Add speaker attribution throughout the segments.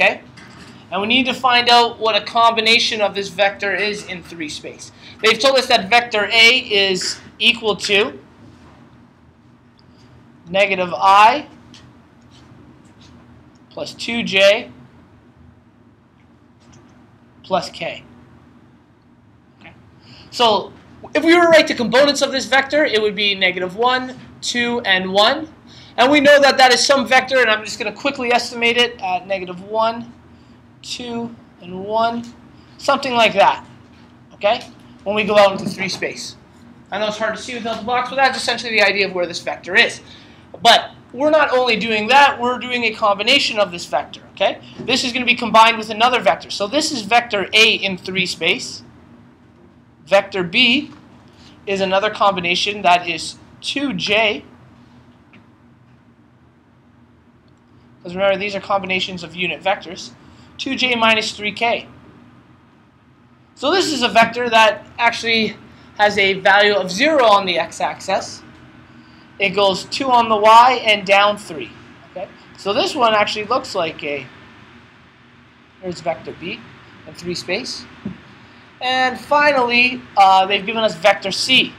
Speaker 1: Okay? And we need to find out what a combination of this vector is in 3 space. They've told us that vector A is equal to negative i plus 2j plus k. Okay. So if we were to write the components of this vector, it would be negative 1, 2, and 1. And we know that that is some vector, and I'm just going to quickly estimate it at negative 1, 2, and 1. Something like that. Okay? When we go out into 3 space. I know it's hard to see without the box, but that's essentially the idea of where this vector is. But we're not only doing that, we're doing a combination of this vector. Okay? This is going to be combined with another vector. So this is vector A in 3 space. Vector B is another combination that is 2j Because remember, these are combinations of unit vectors. 2j minus 3k. So this is a vector that actually has a value of 0 on the x-axis. It goes 2 on the y and down 3. Okay? So this one actually looks like a, here's vector b in 3 space. And finally, uh, they've given us vector c.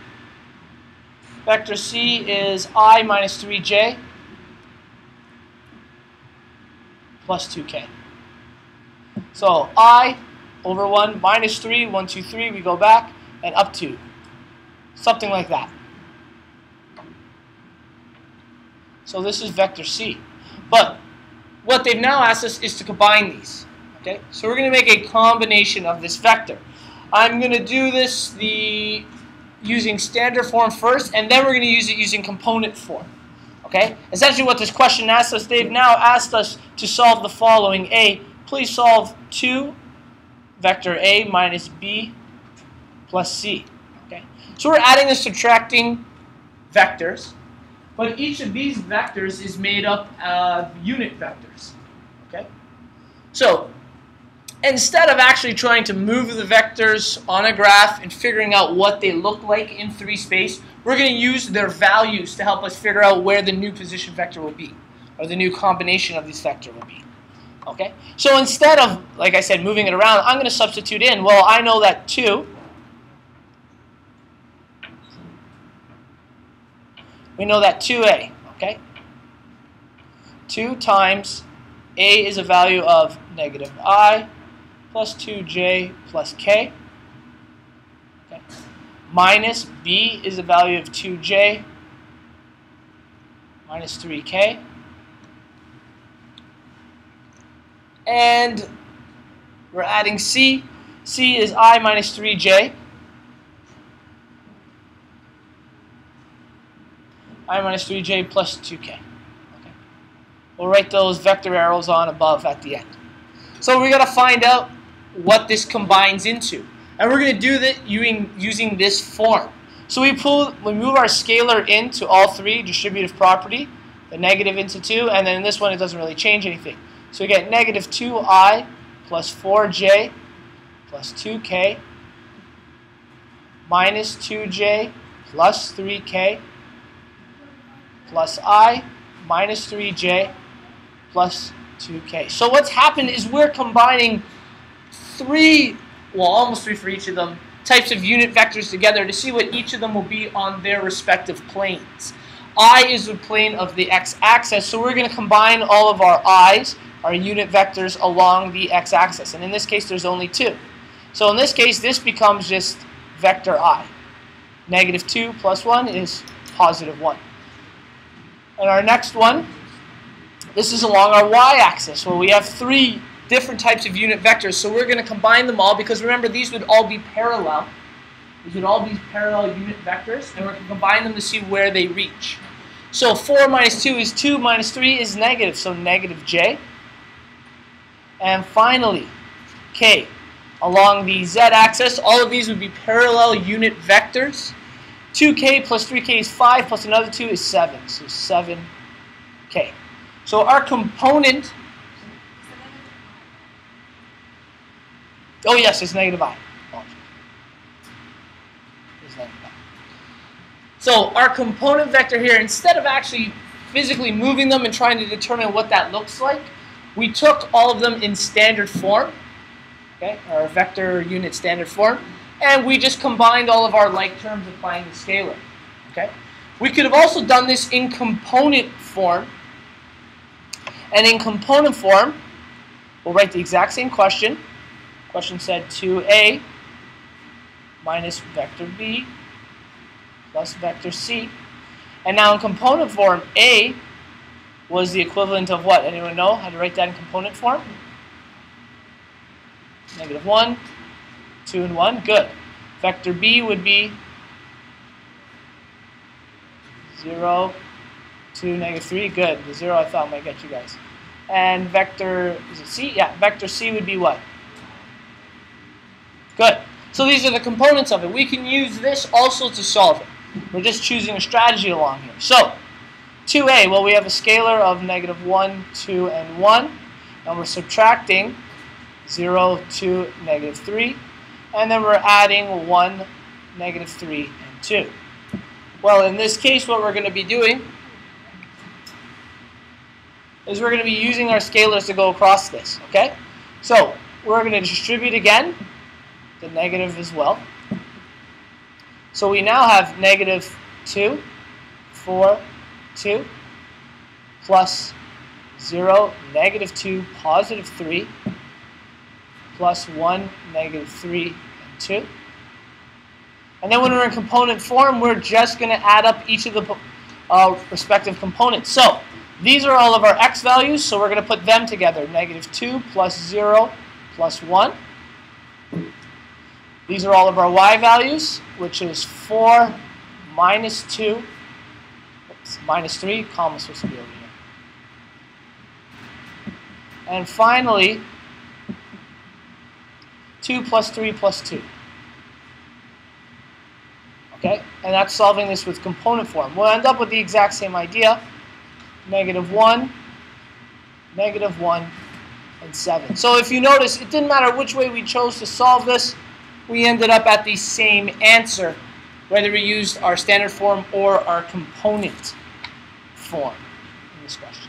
Speaker 1: Vector c is i minus 3j plus 2k. So i over 1 minus 3, 1, 2, 3, we go back, and up 2. Something like that. So this is vector c. But what they've now asked us is to combine these. Okay, So we're going to make a combination of this vector. I'm going to do this the using standard form first, and then we're going to use it using component form. Okay? Essentially what this question asks us, they've now asked us to solve the following. A, please solve 2 vector A minus B plus C. Okay? So we're adding and subtracting vectors, but each of these vectors is made up of unit vectors. Okay? So instead of actually trying to move the vectors on a graph and figuring out what they look like in 3 space, we're going to use their values to help us figure out where the new position vector will be, or the new combination of these vector will be. Okay? So instead of, like I said, moving it around, I'm going to substitute in, well, I know that 2, we know that 2a, okay? 2 times a is a value of negative i plus 2j plus k. Okay. Minus b is a value of 2j minus 3k. And we're adding c. c is i minus 3j. i minus 3j plus 2k. Okay. We'll write those vector arrows on above at the end. So we got to find out what this combines into. And we're going to do that using, this form. So we pull, we move our scalar into all three, distributive property, the negative into 2, and then in this one it doesn't really change anything. So we get negative 2i plus 4j plus 2k minus 2j plus 3k plus i minus 3j plus 2k. So what's happened is we're combining three, well, almost three for each of them, types of unit vectors together to see what each of them will be on their respective planes. I is the plane of the x-axis, so we're going to combine all of our i's, our unit vectors, along the x-axis. And in this case, there's only two. So in this case, this becomes just vector i. Negative 2 plus 1 is positive 1. And our next one, this is along our y-axis, where we have three different types of unit vectors. So we're going to combine them all because remember these would all be parallel. These would all be parallel unit vectors and we're going to combine them to see where they reach. So 4 minus 2 is 2, minus 3 is negative, so negative j. And finally, k. Along the z-axis, all of these would be parallel unit vectors. 2k plus 3k is 5, plus another 2 is 7, so 7k. So our component Oh yes, it's negative i. So our component vector here, instead of actually physically moving them and trying to determine what that looks like, we took all of them in standard form, okay, our vector unit standard form, and we just combined all of our like terms applying the scalar, okay? We could have also done this in component form, and in component form, we'll write the exact same question. Question said 2a minus vector b plus vector c. And now in component form, a was the equivalent of what? Anyone know how to write that in component form? Negative 1, 2, and 1. Good. Vector b would be 0, 2, negative 3. Good. The 0 I thought might get you guys. And vector, is it c? Yeah, vector c would be what? Good. So these are the components of it. We can use this also to solve it. We're just choosing a strategy along here. So, 2a, well, we have a scalar of negative 1, 2, and 1. And we're subtracting 0, 2, negative 3. And then we're adding 1, negative 3, and 2. Well, in this case, what we're going to be doing is we're going to be using our scalars to go across this, okay? So, we're going to distribute again, the negative as well. So we now have negative 2, 4, 2, plus 0, negative 2, positive 3, plus 1, negative 3, and 2. And then when we're in component form, we're just going to add up each of the uh, respective components. So these are all of our x values, so we're going to put them together. Negative 2 plus 0 plus 1. These are all of our y values, which is 4 minus 2, oops, minus 3, comma supposed to be over here. And finally, 2 plus 3 plus 2. Okay, and that's solving this with component form. We'll end up with the exact same idea. Negative 1, negative 1, and 7. So if you notice, it didn't matter which way we chose to solve this, we ended up at the same answer, whether we used our standard form or our component form in this question.